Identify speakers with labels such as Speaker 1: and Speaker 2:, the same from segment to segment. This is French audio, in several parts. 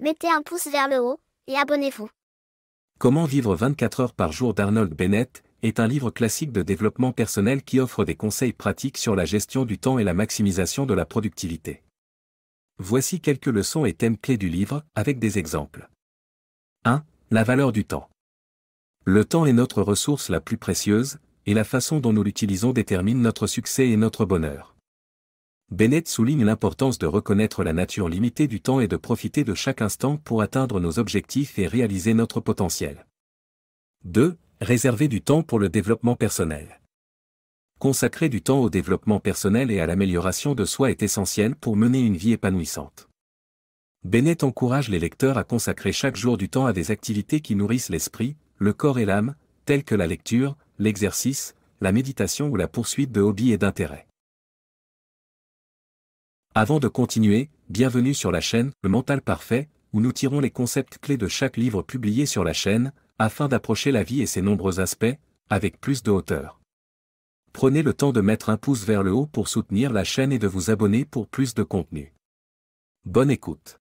Speaker 1: mettez un pouce vers le haut, et abonnez-vous.
Speaker 2: Comment vivre 24 heures par jour d'Arnold Bennett est un livre classique de développement personnel qui offre des conseils pratiques sur la gestion du temps et la maximisation de la productivité. Voici quelques leçons et thèmes clés du livre, avec des exemples. 1. La valeur du temps. Le temps est notre ressource la plus précieuse, et la façon dont nous l'utilisons détermine notre succès et notre bonheur. Bennett souligne l'importance de reconnaître la nature limitée du temps et de profiter de chaque instant pour atteindre nos objectifs et réaliser notre potentiel. 2. Réserver du temps pour le développement personnel. Consacrer du temps au développement personnel et à l'amélioration de soi est essentiel pour mener une vie épanouissante. Bennett encourage les lecteurs à consacrer chaque jour du temps à des activités qui nourrissent l'esprit, le corps et l'âme, telles que la lecture, l'exercice, la méditation ou la poursuite de hobbies et d'intérêts. Avant de continuer, bienvenue sur la chaîne Le Mental Parfait, où nous tirons les concepts clés de chaque livre publié sur la chaîne, afin d'approcher la vie et ses nombreux aspects, avec plus de hauteur. Prenez le temps de mettre un pouce vers le haut pour soutenir la chaîne et de vous abonner pour plus de contenu. Bonne écoute.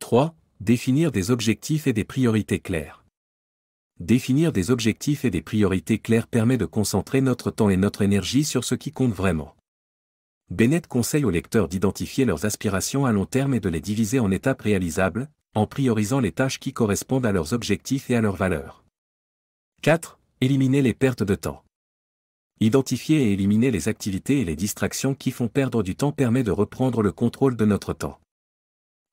Speaker 2: 3. Définir des objectifs et des priorités claires. Définir des objectifs et des priorités claires permet de concentrer notre temps et notre énergie sur ce qui compte vraiment. Bennett conseille aux lecteurs d'identifier leurs aspirations à long terme et de les diviser en étapes réalisables, en priorisant les tâches qui correspondent à leurs objectifs et à leurs valeurs. 4. Éliminer les pertes de temps. Identifier et éliminer les activités et les distractions qui font perdre du temps permet de reprendre le contrôle de notre temps.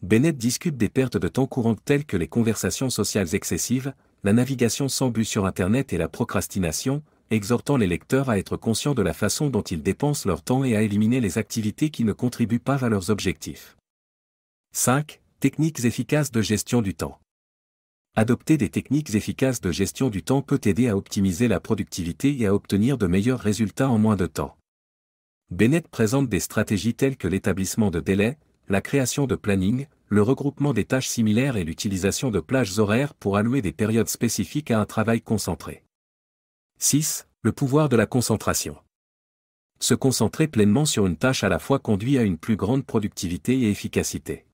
Speaker 2: Bennett discute des pertes de temps courantes telles que les conversations sociales excessives, la navigation sans but sur Internet et la procrastination, exhortant les lecteurs à être conscients de la façon dont ils dépensent leur temps et à éliminer les activités qui ne contribuent pas à leurs objectifs. 5. Techniques efficaces de gestion du temps. Adopter des techniques efficaces de gestion du temps peut aider à optimiser la productivité et à obtenir de meilleurs résultats en moins de temps. Bennett présente des stratégies telles que l'établissement de délais, la création de planning, le regroupement des tâches similaires et l'utilisation de plages horaires pour allouer des périodes spécifiques à un travail concentré. 6. Le pouvoir de la concentration. Se concentrer pleinement sur une tâche à la fois conduit à une plus grande productivité et efficacité.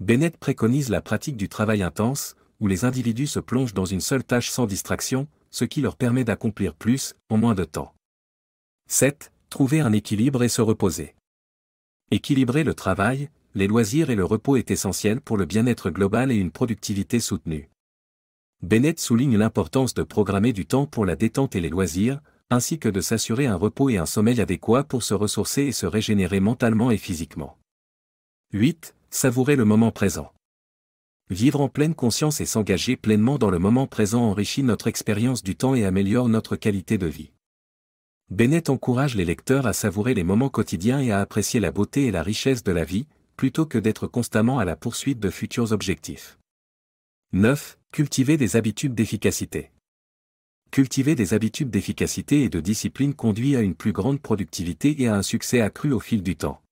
Speaker 2: Bennett préconise la pratique du travail intense, où les individus se plongent dans une seule tâche sans distraction, ce qui leur permet d'accomplir plus, en moins de temps. 7. Trouver un équilibre et se reposer. Équilibrer le travail, les loisirs et le repos est essentiel pour le bien-être global et une productivité soutenue. Bennett souligne l'importance de programmer du temps pour la détente et les loisirs, ainsi que de s'assurer un repos et un sommeil adéquats pour se ressourcer et se régénérer mentalement et physiquement. 8. Savourer le moment présent. Vivre en pleine conscience et s'engager pleinement dans le moment présent enrichit notre expérience du temps et améliore notre qualité de vie. Bennett encourage les lecteurs à savourer les moments quotidiens et à apprécier la beauté et la richesse de la vie, plutôt que d'être constamment à la poursuite de futurs objectifs. 9. Cultiver des habitudes d'efficacité. Cultiver des habitudes d'efficacité et de discipline conduit à une plus grande productivité et à un succès accru au fil du temps.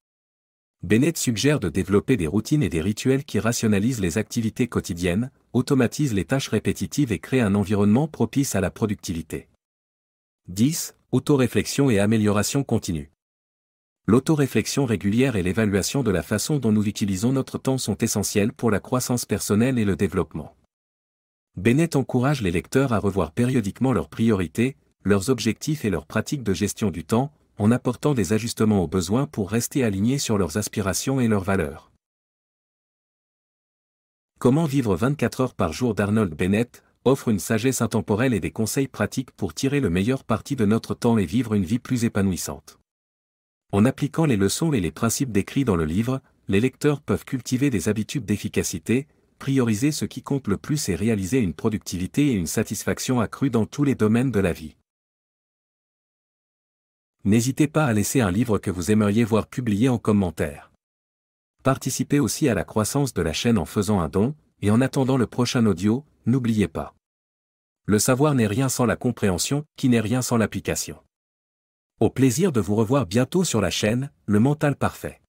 Speaker 2: Bennett suggère de développer des routines et des rituels qui rationalisent les activités quotidiennes, automatisent les tâches répétitives et créent un environnement propice à la productivité. 10. Autoréflexion et amélioration continue. L'autoréflexion régulière et l'évaluation de la façon dont nous utilisons notre temps sont essentielles pour la croissance personnelle et le développement. Bennett encourage les lecteurs à revoir périodiquement leurs priorités, leurs objectifs et leurs pratiques de gestion du temps, en apportant des ajustements aux besoins pour rester alignés sur leurs aspirations et leurs valeurs. Comment vivre 24 heures par jour d'Arnold Bennett offre une sagesse intemporelle et des conseils pratiques pour tirer le meilleur parti de notre temps et vivre une vie plus épanouissante. En appliquant les leçons et les principes décrits dans le livre, les lecteurs peuvent cultiver des habitudes d'efficacité, prioriser ce qui compte le plus et réaliser une productivité et une satisfaction accrue dans tous les domaines de la vie. N'hésitez pas à laisser un livre que vous aimeriez voir publié en commentaire. Participez aussi à la croissance de la chaîne en faisant un don, et en attendant le prochain audio, n'oubliez pas. Le savoir n'est rien sans la compréhension, qui n'est rien sans l'application. Au plaisir de vous revoir bientôt sur la chaîne, Le Mental Parfait.